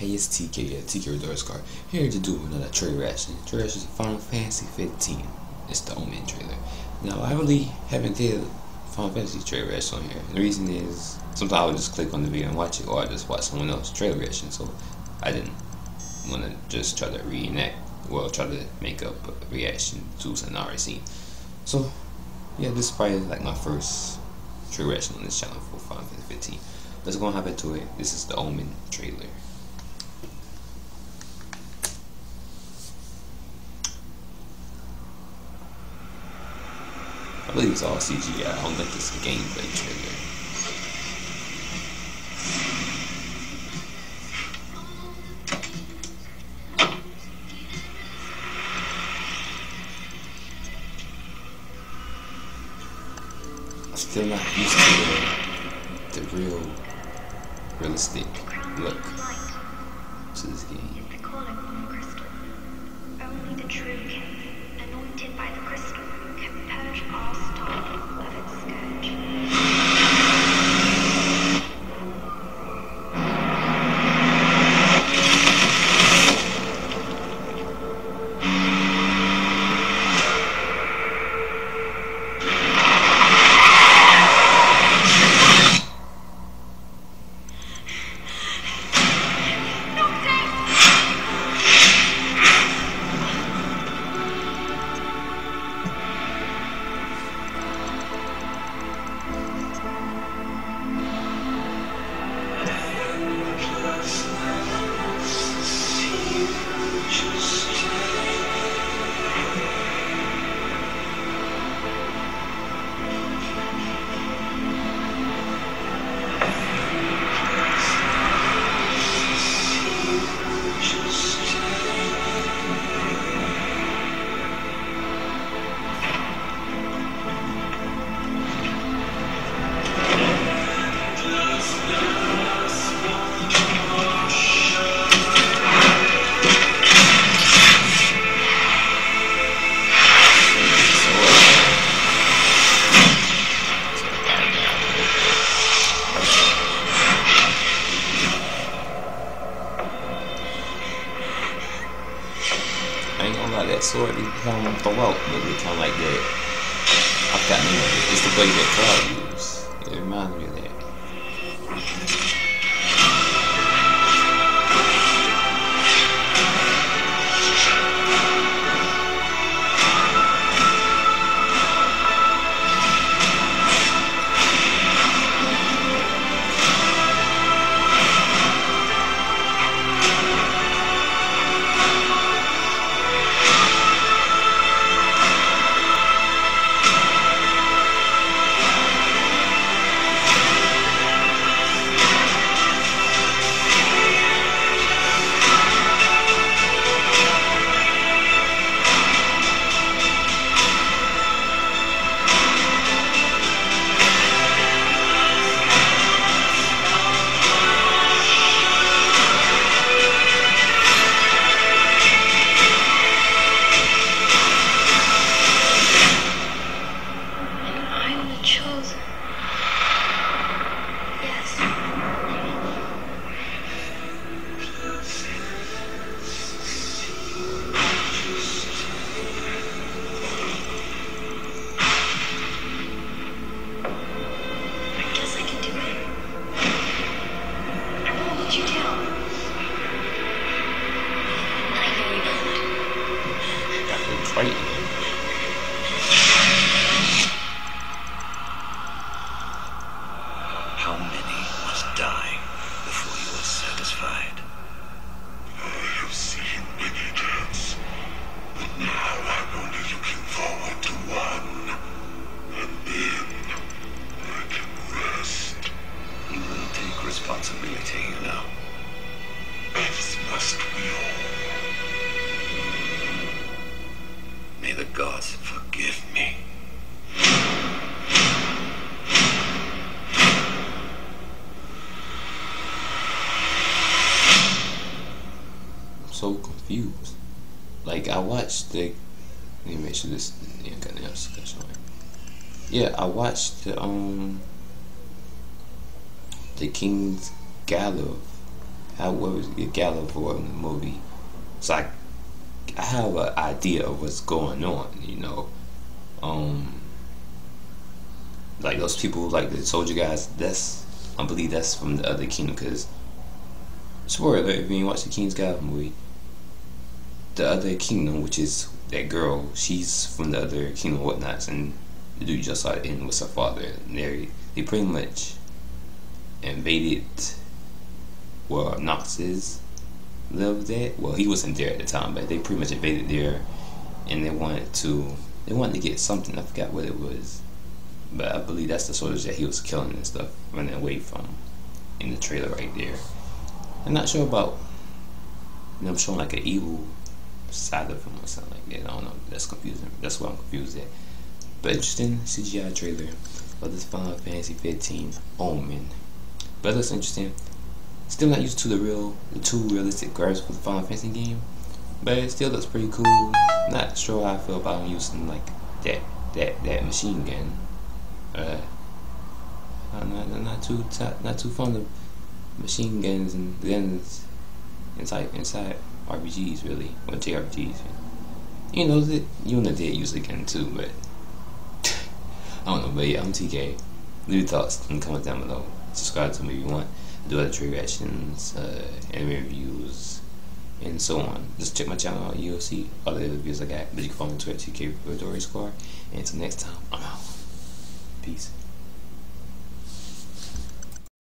Hey, it's TK at uh, Tkradoriscar, here to do another trailer reaction. Trailer reaction Final Fantasy 15. It's the Omen trailer. Now, I really haven't did Final Fantasy trailer reaction on here. The reason is, sometimes I would just click on the video and watch it, or I just watch someone else's trailer reaction, so I didn't want to just try to reenact, well, try to make up a reaction to something I. So, yeah, this is probably like my first trailer reaction on this channel for Final Fantasy 15. Let's go and hop into it. This is the Omen trailer. I believe it's all CGI. I don't think it's a gameplay. I'm still not used to the, the real, realistic look to this game. Gonna lie, that sword of throw out, but they kind of like that. I forgot the name of it. It's the blade that Cloud used. It reminds me of that. How many must die before you are satisfied? I have seen many deaths, but now I'm only looking forward to one. And then I can rest. You will take responsibility, you know. As must we all. Like I watched the. Let me make sure this ain't got on. Yeah, I watched the um the King's Gala how what was it Gallivore in the movie. So I, I have an idea of what's going on, you know. Um, like those people, like the soldier guys. That's I believe that's from the other kingdom. Because spoiler, if you watch the King's Gallivore movie, the other kingdom, which is that girl, she's from the other kingdom, whatnots, and the dude just saw it in with her father. And they they pretty much invaded where Noctis lived at. Well, he wasn't there at the time, but they pretty much invaded there, and they wanted to they wanted to get something. I forgot what it was, but I believe that's the soldiers that he was killing and stuff, running away from in the trailer right there. I'm not sure about them showing like an evil side of him or something like that. I don't know. That's confusing. That's why I'm confused at. But interesting CGI trailer of this Final Fantasy 15 Omen. But looks interesting. Still not used to the real, the two realistic graphics for the Final Fantasy game, but it still looks pretty cool. Not sure how I feel about using like that that that machine gun. Uh, I'm not, I'm not too not too fond of machine guns and guns inside inside RPGs really or JRPGs. You know that you know they use the gun too, but I don't know. But yeah, I'm TK. Leave your thoughts in the comments down below. Subscribe to me if you want do other trade reactions, uh, anime reviews, and so on. Just check my channel out, you'll see all other reviews I got. But you can follow me on Twitter, TK Dory Squad. And until next time, I'm out. Peace.